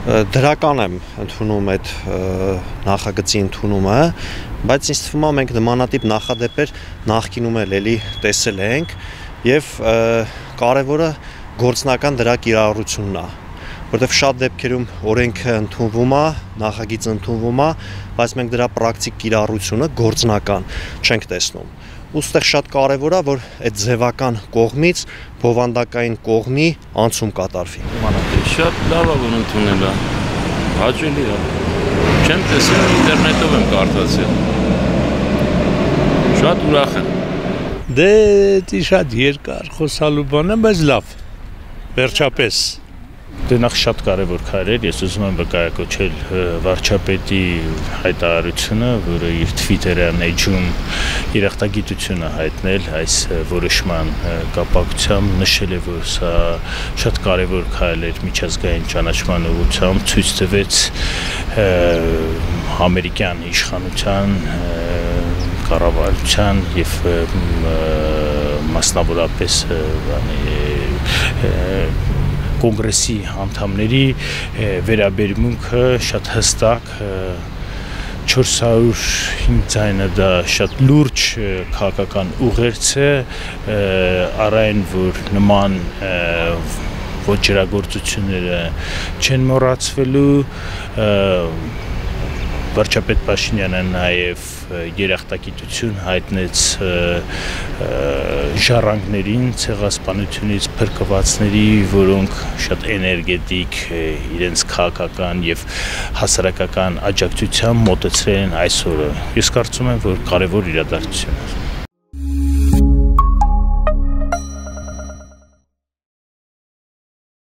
դրական եմ ընդունում այդ նախագծի ընդունումը, բայց ինձ թվում է մենք նմանատիպ նախադեպեր նախկինում էլ էլի տեսել ենք եւ կարևորը գործնական դրա կիրառությունն է որտեվ շատ դեպքերում օրենքը ընդունվում է, նախագիծը ընդունվում է, բայց մենք դրա պրակտիկ կիրառությունը գործնական չենք տեսնում ուստեղ շատ կարևոր է որ այդ ձևական կողմից բովանդակային կողմի անցում կատարվի։ Շատ լավ է որ ընդունել է։ Հաճելի է։ Չեմ տեսել ինտերնետով եմ կարդացել։ Շատ ուրախ եմ։ Դե դի շատ երկար խոսալու բան է, բայց լավ։ Վերջապես Դե նախ շատ կարևոր քայլ էր, ես ուզում եմ վկայակոչել վարչապետի հայտարարությունը, որը իր Twitter-յան էջում երախտագիտությունը հայտնել այս որոշման կապակցությամբ նշել է, որ սա շատ կարևոր քայլ էր միջազգային ճանաչման ուղղությամբ, ցույց տվեց ամերիկյան իշխանության կառավարության եւ մասնավորապես կոնգրեսի անդամների վերաբերմունքը շատ հստակ 405 ձայնը դա շատ լուրջ քաղաքական ուղերձ է առայն որ նման ոչերագործությունները չեն մոռացվելու վարչապետ Փաշինյանը նաև երախտագիտություն հայտնեց ժառանգներին ցեղասպանությունից փրկվածների, որոնք շատ էներգետիկ իրենց քաղաքական եւ հասարակական աջակցությամբ մոտեցրել են այսօրը։ Ես կարծում եմ, որ կարևոր իրադարձություն է։